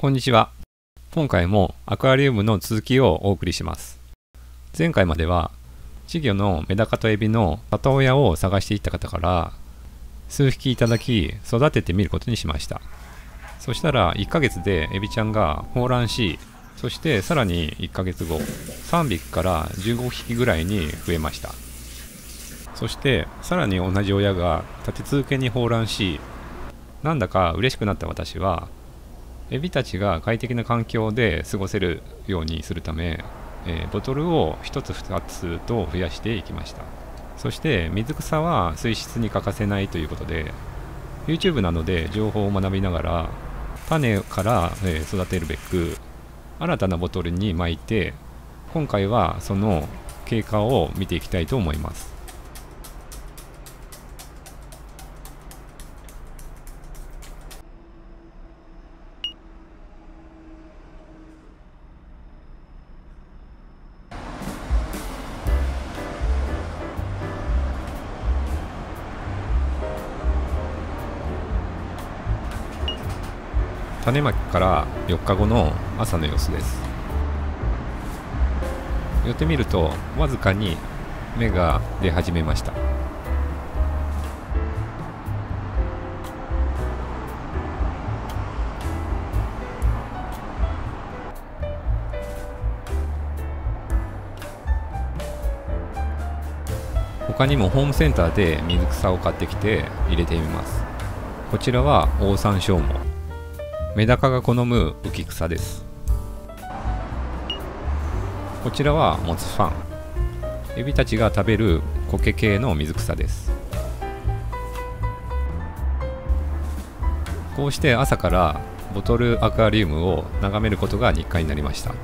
こんにちは。今回もアクアリウムの続きをお送りします。前回までは稚魚のメダカとエビの里親を探していった方から数匹いただき育ててみることにしました。そしたら1ヶ月でエビちゃんが放卵し、そしてさらに1ヶ月後、3匹から15匹ぐらいに増えました。そしてさらに同じ親が立て続けに放卵し、なんだか嬉しくなった私はエビたちが快適な環境で過ごせるようにするため、えー、ボトルを1つ2つと増やしていきました。そして水草は水質に欠かせないということで YouTube などで情報を学びながら種から、え、育てるべく新たなボトルに巻いて今回はその経過を見ていきたいと思います。種まきから4日後の朝の様子です。寄ってみるとわずかに芽が出始めました。他にもホームセンターで水草を買ってきて入れてみます。こちらはオオサンショウモメダカが好む浮草です。こちらはモツファン。エビたちが食べる苔系の水草です。こうして朝からボトルアクアリウムを眺めることが日課になりました。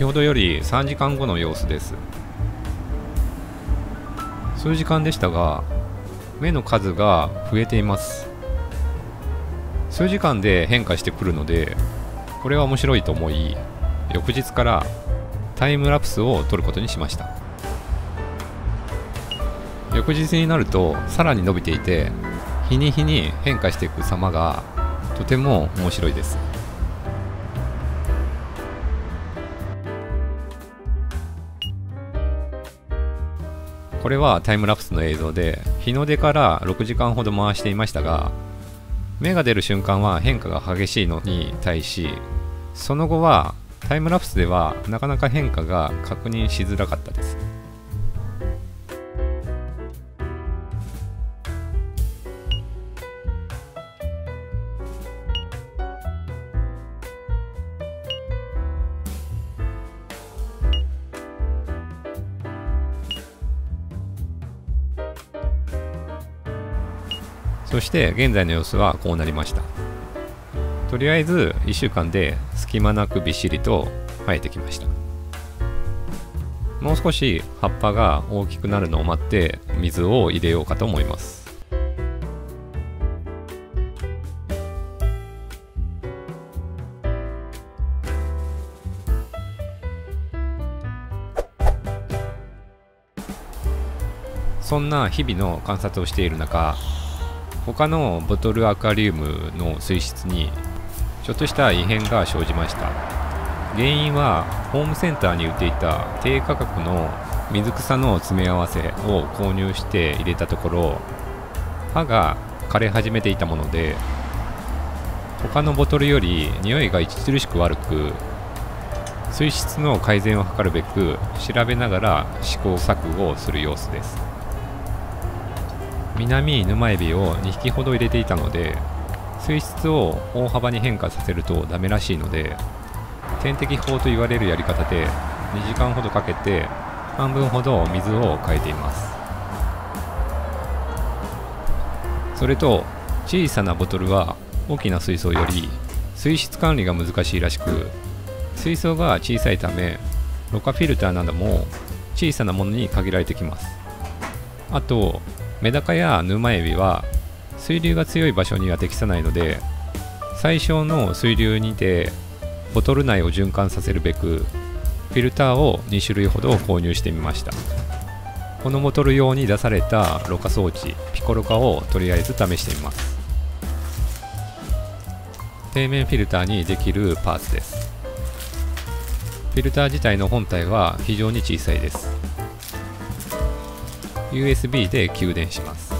先ほどより3時間後の様子です。数時間でしたが目の数が増えています。数時間で変化してくるのでこれは面白いと思い翌日からタイムラプスを撮ることにしました。翌日になるとさらに伸びていて日に日に変化していく様がとても面白いです。これはタイムラプスの映像で日の出から6時間ほど回していましたが芽が出る瞬間は変化が激しいのに対しその後はタイムラプスではなかなか変化が確認しづらかったです。そして現在の様子はこうなりました。とりあえず1週間で隙間なくびっしりと生えてきました。もう少し葉っぱが大きくなるのを待って水を入れようかと思います。そんな日々の観察をしている中他のボトルアクアリウムの水質にちょっとした異変が生じました。原因はホームセンターに売っていた低価格の水草の詰め合わせを購入して入れたところ歯が枯れ始めていたもので他のボトルより匂いが著しく悪く水質の改善を図るべく調べながら試行錯誤をする様子です。南沼エビを2匹ほど入れていたので水質を大幅に変化させるとダメらしいので点滴法と言われるやり方で2時間ほどかけて半分ほど水を変えています。それと小さなボトルは大きな水槽より水質管理が難しいらしく水槽が小さいためろ過フィルターなども小さなものに限られてきます。あとメダカや沼エビは水流が強い場所には適さないので最小の水流にてボトル内を循環させるべくフィルターを2種類ほど購入してみました。このボトル用に出されたろ過装置ピコロカをとりあえず試してみます。底面フィルターにできるパーツです。フィルター自体の本体は非常に小さいです。USB で給電します。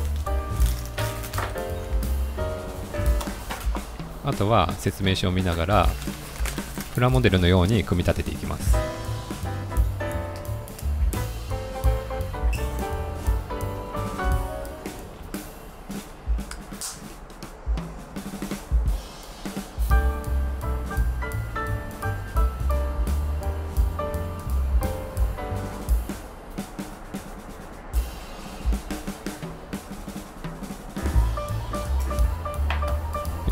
あとは説明書を見ながらプラモデルのように組み立てていきます。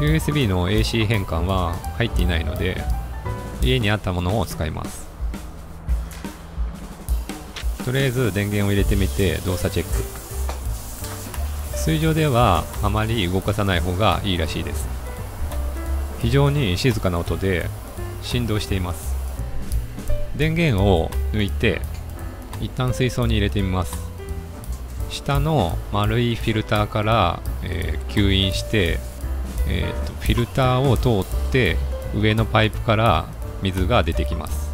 USB の AC 変換は入っていないので家にあったものを使います。とりあえず電源を入れてみて動作チェック。水上ではあまり動かさない方がいいらしいです。非常に静かな音で振動しています。電源を抜いて一旦水槽に入れてみます。下の丸いフィルターから、えー、吸引してえーと、フィルターを通って上のパイプから水が出てきます。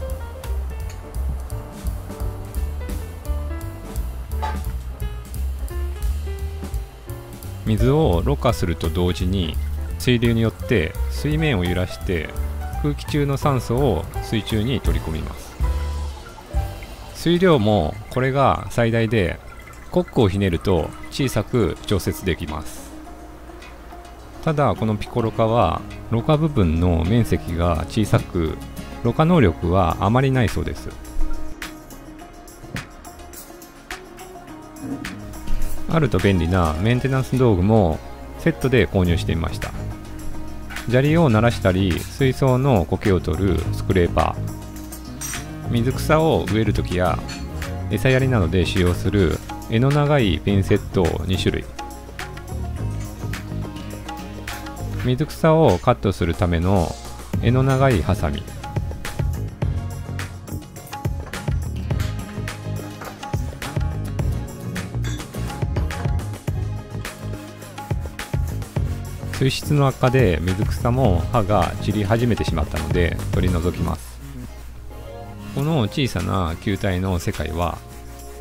水をろ過すると同時に水流によって水面を揺らして空気中の酸素を水中に取り込みます。水量もこれが最大でコックをひねると小さく調節できます。ただこのピコロカはろ過部分の面積が小さくろ過能力はあまりないそうです。あると便利なメンテナンス道具もセットで購入してみました。砂利を鳴らしたり水槽の苔を取るスクレーパー。水草を植える時や餌やりなどで使用する柄の長いピンセット2種類。水草をカットするための柄の長いハサミ。水質の悪化で水草も葉が散り始めてしまったので取り除きます。この小さな球体の世界は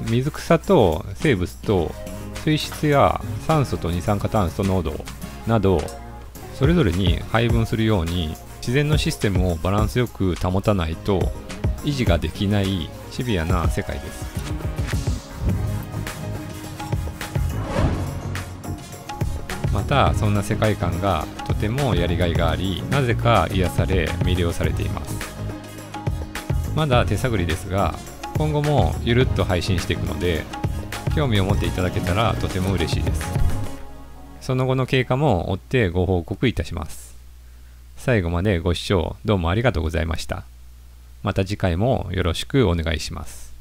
水草と生物と水質や酸素と二酸化炭素濃度などそれぞれに配分するように自然のシステムをバランスよく保たないと維持ができないシビアな世界です。またそんな世界観がとてもやりがいがありなぜか癒され魅了されています。まだ手探りですが今後もゆるっと配信していくので興味を持っていただけたらとても嬉しいです。その後の経過も追ってご報告いたします。最後までご視聴どうもありがとうございました。また次回もよろしくお願いします。